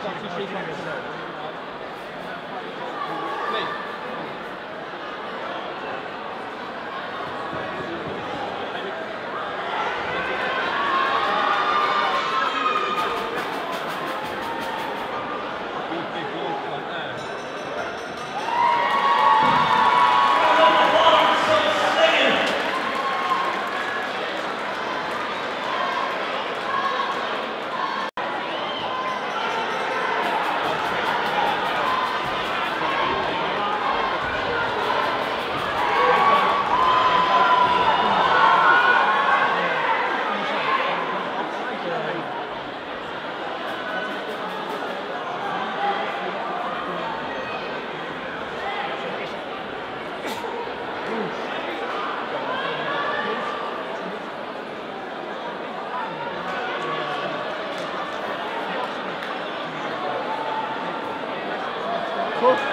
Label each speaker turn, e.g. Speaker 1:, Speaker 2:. Speaker 1: Thank you.
Speaker 2: そうですね。